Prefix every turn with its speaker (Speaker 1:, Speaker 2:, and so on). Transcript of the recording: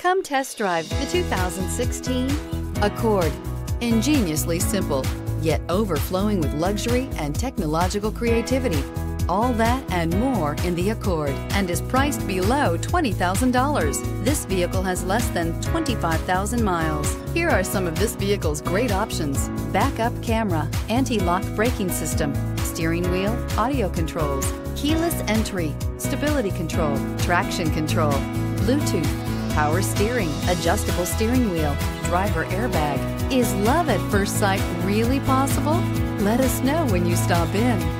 Speaker 1: Come test drive the 2016 Accord. Ingeniously simple, yet overflowing with luxury and technological creativity. All that and more in the Accord and is priced below $20,000. This vehicle has less than 25,000 miles. Here are some of this vehicle's great options backup camera, anti lock braking system, steering wheel, audio controls, keyless entry, stability control, traction control, Bluetooth, power steering, adjustable steering wheel, driver airbag. Is love at first sight really possible? Let us know when you stop in.